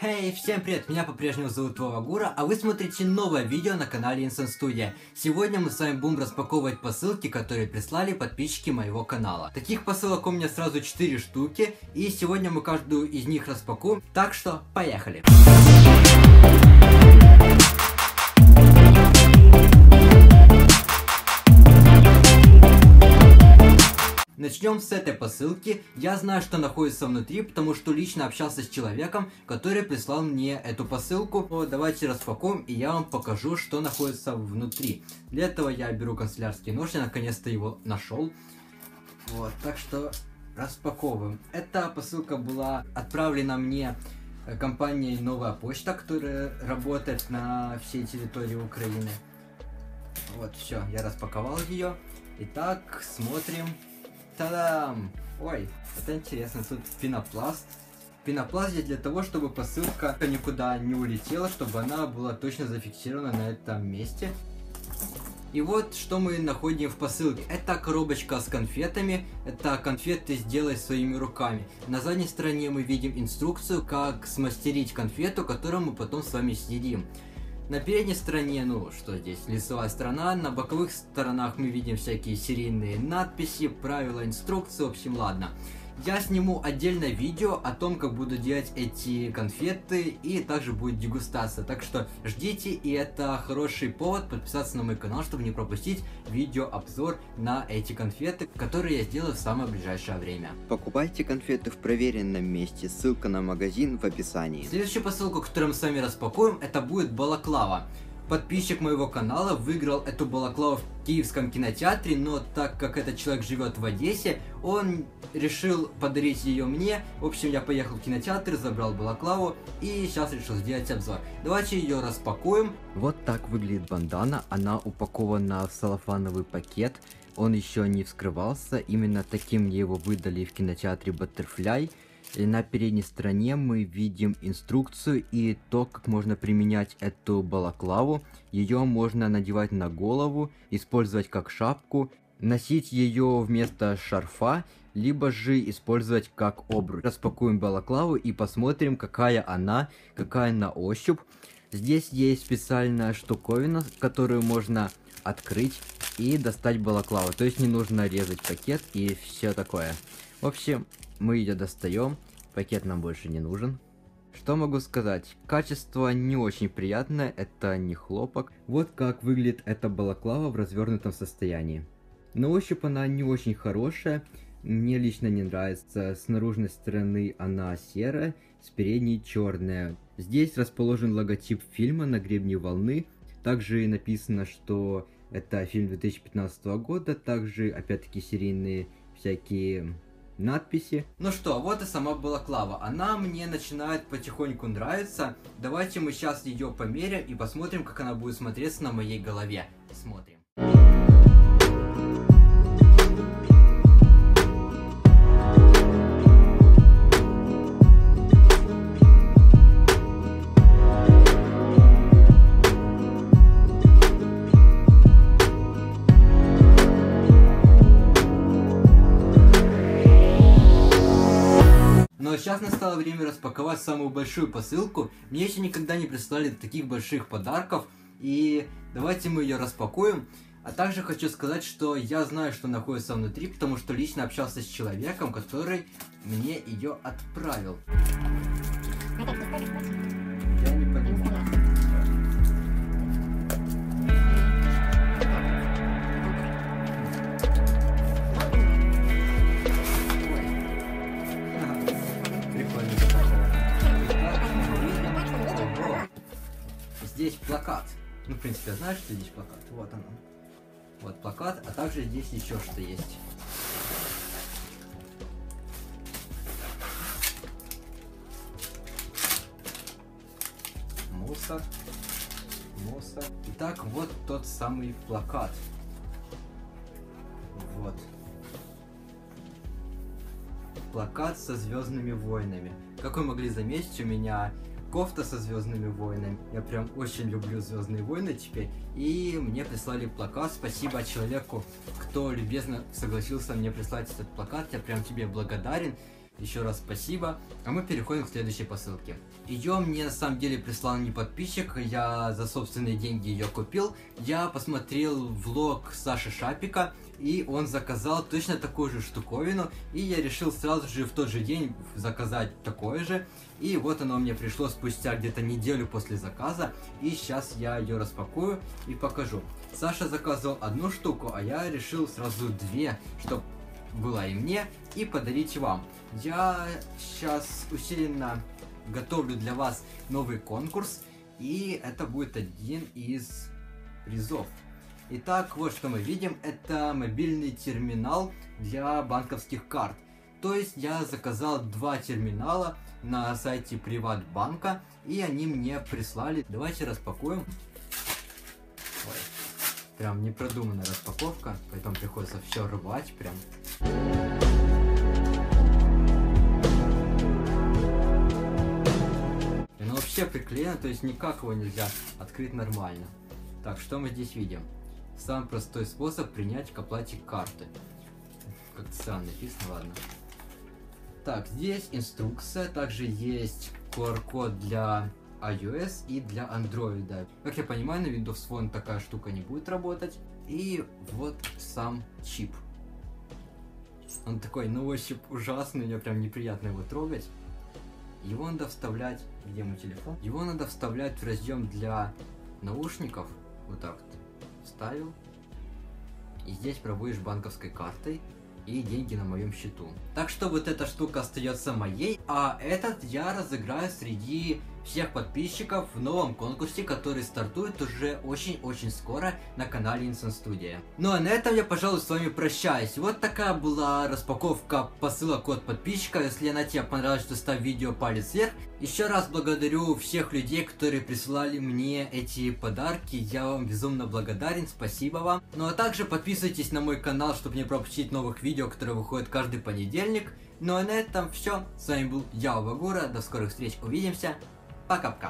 Хей, hey, всем привет, меня по-прежнему зовут Вова Гура, а вы смотрите новое видео на канале Instant Studio. Сегодня мы с вами будем распаковывать посылки, которые прислали подписчики моего канала. Таких посылок у меня сразу 4 штуки, и сегодня мы каждую из них распакуем, так что поехали. Начнем с этой посылки. Я знаю, что находится внутри, потому что лично общался с человеком, который прислал мне эту посылку. Вот, давайте распакуем, и я вам покажу, что находится внутри. Для этого я беру канцелярский нож, я наконец-то его нашел. Вот, так что распаковываем. Эта посылка была отправлена мне э, компанией Новая Почта, которая работает на всей территории Украины. Вот, все, я распаковал ее. Итак, смотрим. Та-дам! Ой, это интересно, тут пенопласт. Пенопласт здесь для того, чтобы посылка никуда не улетела, чтобы она была точно зафиксирована на этом месте. И вот что мы находим в посылке. Это коробочка с конфетами. Это конфеты сделай своими руками. На задней стороне мы видим инструкцию, как смастерить конфету, которую мы потом с вами съедим. На передней стороне, ну, что здесь, лицевая сторона, на боковых сторонах мы видим всякие серийные надписи, правила, инструкции, в общем, ладно. Я сниму отдельное видео о том, как буду делать эти конфеты, и также будет дегустация. Так что ждите, и это хороший повод подписаться на мой канал, чтобы не пропустить видео-обзор на эти конфеты, которые я сделаю в самое ближайшее время. Покупайте конфеты в проверенном месте, ссылка на магазин в описании. Следующую посылку, которую мы с вами распакуем, это будет балаклава подписчик моего канала выиграл эту балаклаву в Киевском кинотеатре, но так как этот человек живет в Одессе, он решил подарить ее мне. В общем, я поехал в кинотеатр, забрал балаклаву и сейчас решил сделать обзор. Давайте ее распакуем. Вот так выглядит бандана, она упакована в салофановый пакет. Он еще не вскрывался, именно таким мне его выдали в кинотеатре Butterfly. И на передней стороне мы видим инструкцию и то, как можно применять эту балаклаву. Ее можно надевать на голову, использовать как шапку, носить ее вместо шарфа, либо же использовать как обруч. Распакуем балаклаву и посмотрим, какая она, какая на ощупь. Здесь есть специальная штуковина, которую можно открыть и достать балаклаву. То есть не нужно резать пакет и все такое. В общем, мы ее достаем. Пакет нам больше не нужен. Что могу сказать? Качество не очень приятное, это не хлопок. Вот как выглядит эта балаклава в развернутом состоянии. На ощупь она не очень хорошая. Мне лично не нравится. С наружной стороны она серая, с передней черная. Здесь расположен логотип фильма на гребне волны. Также написано, что это фильм 2015 года. Также, опять-таки, серийные всякие надписи. Ну что, вот и сама балаклава. Она мне начинает потихоньку нравиться. Давайте мы сейчас ее померяем и посмотрим, как она будет смотреться на моей голове. Смотрим. Сейчас настало время распаковать самую большую посылку. Мне еще никогда не прислали таких больших подарков. И давайте мы ее распакуем. А также хочу сказать, что я знаю, что находится внутри, потому что лично общался с человеком, который мне ее отправил. В принципе, знаю, что здесь плакат. Вот он. Вот плакат, а также здесь еще что есть. Мусор. Мусор. Итак, вот тот самый плакат. Вот. Плакат со Звездными войнами. Как вы могли заметить, у меня кофта со Звездными войнами. Я прям очень люблю Звездные войны теперь. И мне прислали плакат. Спасибо человеку, кто любезно согласился мне прислать этот плакат. Я прям тебе благодарен. Еще раз спасибо. А мы переходим к следующей посылке. Ее мне на самом деле прислал не подписчик, я за собственные деньги ее купил. Я посмотрел влог Саши Шапика, и он заказал точно такую же штуковину, и я решил сразу же в тот же день заказать такое же. И вот оно мне пришло спустя где-то неделю после заказа, и сейчас я ее распакую и покажу. Саша заказывал одну штуку, а я решил сразу две, чтобы была и мне, и подарить вам. Я сейчас усиленно готовлю для вас новый конкурс, и это будет один из призов. Итак, вот что мы видим, это мобильный терминал для банковских карт. То есть я заказал два терминала на сайте Приватбанка, и они мне прислали. Давайте распакуем. Ой, прям непродуманная распаковка, поэтому приходится все рвать прям. Оно вообще приклеено, то есть никак его нельзя открыть нормально. Так, что мы здесь видим? Самый простой способ принять к оплате карты. Как-то странно написано, ладно. Так, здесь инструкция, также есть QR-код для iOS и для Android. Как я понимаю, на Windows Phone такая штука не будет работать. И вот сам чип. Он такой на ощупь ужасный, мне прям неприятно его трогать. Его надо вставлять... Где мой телефон? Его надо вставлять в разъем для наушников. Вот так вот. Вставил. И здесь проводишь банковской картой и деньги на моем счету. Так что вот эта штука остается моей, а этот я разыграю среди всех подписчиков в новом конкурсе, который стартует уже очень-очень скоро на канале Inson Studio. Ну а на этом я, пожалуй, с вами прощаюсь. Вот такая была распаковка посылок от подписчика. Если она тебе понравилась, то ставь видео палец вверх. Еще раз благодарю всех людей, которые присылали мне эти подарки. Я вам безумно благодарен, спасибо вам. Ну а также подписывайтесь на мой канал, чтобы не пропустить новых видео, которые выходят каждый понедельник. Ну а на этом все. С вами был я, Вагура. До скорых встреч, увидимся. 不及格